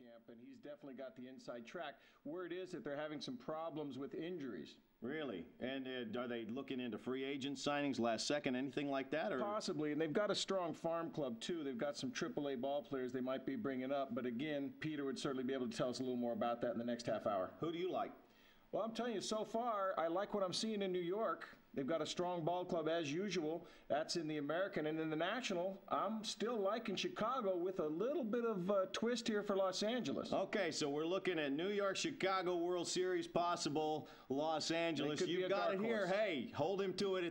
camp, and he's definitely got the inside track. Word is that they're having some problems with injuries. Really? And uh, are they looking into free agent signings last second, anything like that? Or? Possibly. And they've got a strong farm club, too. They've got some AAA ball players they might be bringing up. But again, Peter would certainly be able to tell us a little more about that in the next half hour. Who do you like? Well, I'm telling you, so far, I like what I'm seeing in New York. They've got a strong ball club as usual. That's in the American. And in the National, I'm still liking Chicago with a little bit of a twist here for Los Angeles. Okay, so we're looking at New York, Chicago World Series possible, Los Angeles. You've got it here. Hey, hold him to it